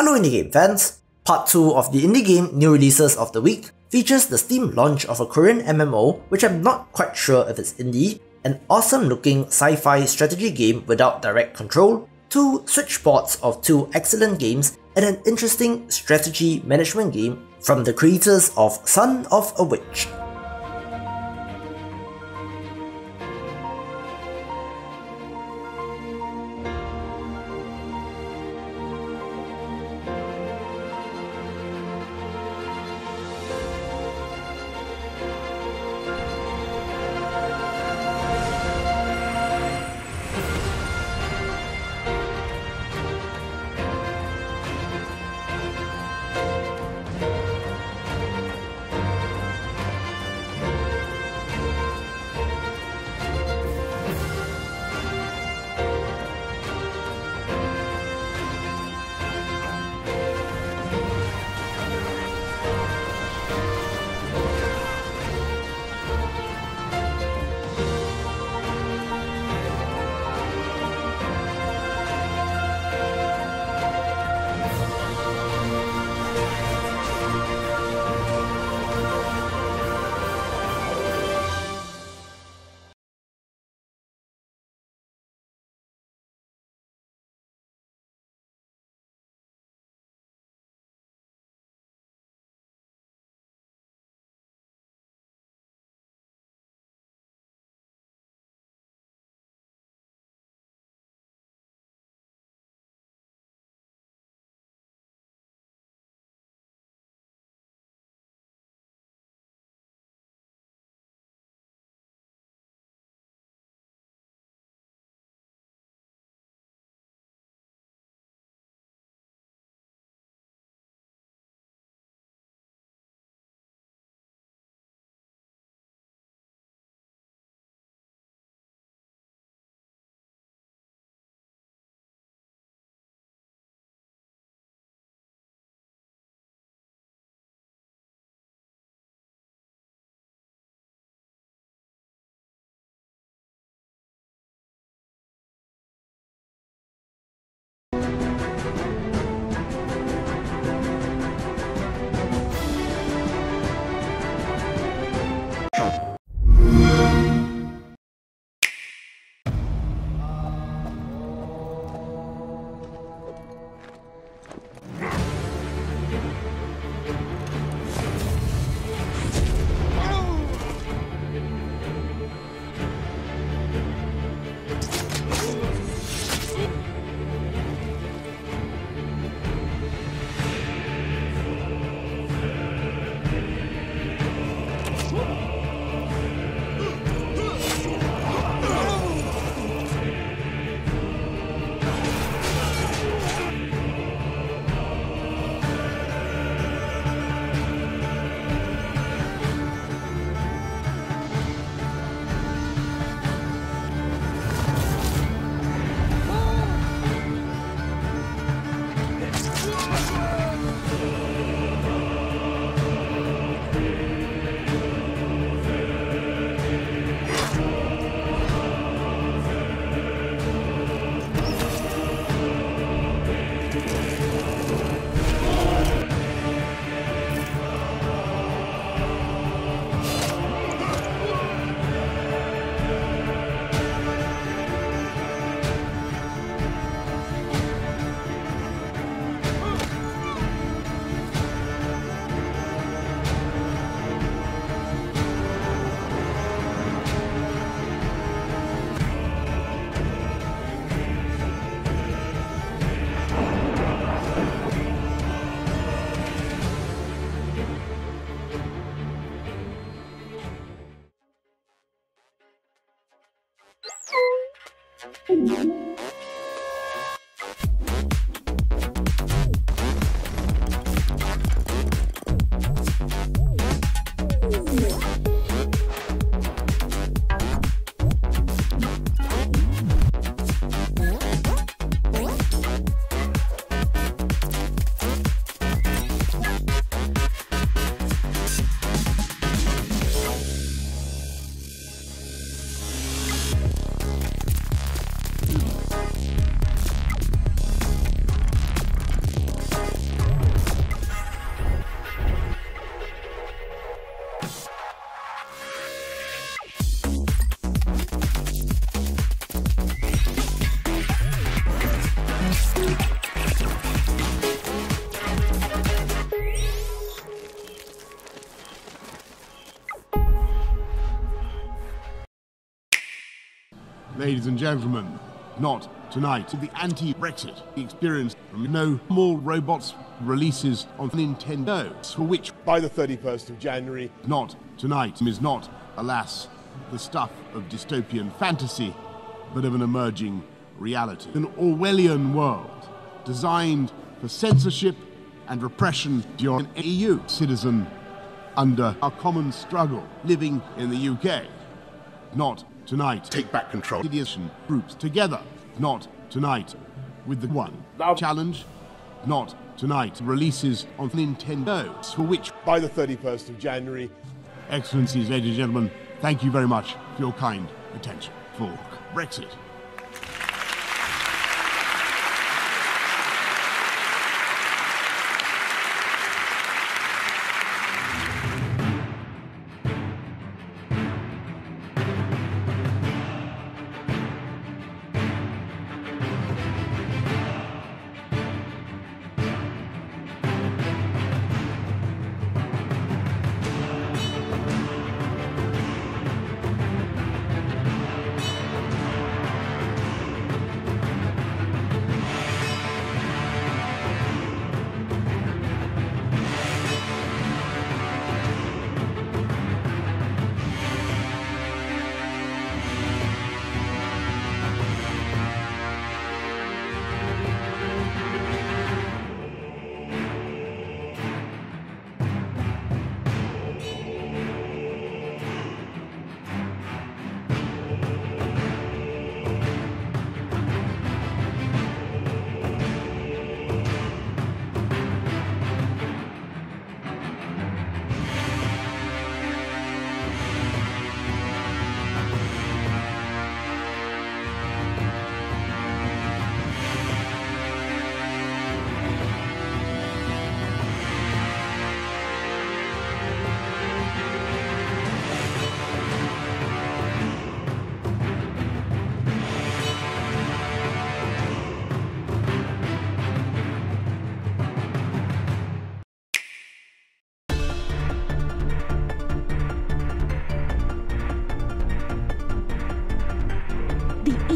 Hello indie game fans! Part 2 of the indie game new releases of the week features the Steam launch of a Korean MMO which I'm not quite sure if it's indie, an awesome looking sci-fi strategy game without direct control, two Switch ports of two excellent games, and an interesting strategy management game from the creators of Son of a Witch. Ladies and gentlemen, not tonight. The anti-Brexit experience from no more robots releases on Nintendo, for which by the 31st of January, not tonight is not, alas, the stuff of dystopian fantasy, but of an emerging reality. An Orwellian world designed for censorship and repression. You're an EU citizen under a common struggle, living in the UK. Not tonight. Take back control. Ideation groups together. Not tonight. With the one now challenge. Not tonight. Releases on Nintendo, for which by the 31st of January. Excellencies, ladies and gentlemen, thank you very much for your kind attention. For Brexit.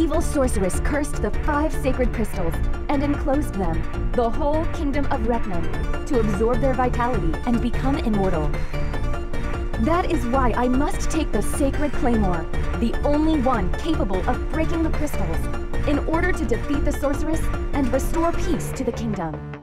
Evil sorceress cursed the five sacred crystals and enclosed them, the whole kingdom of Reknum, to absorb their vitality and become immortal. That is why I must take the sacred claymore, the only one capable of breaking the crystals, in order to defeat the sorceress and restore peace to the kingdom.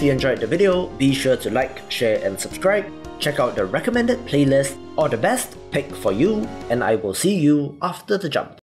If you enjoyed the video, be sure to like, share and subscribe. Check out the recommended playlist or the best pick for you and I will see you after the jump.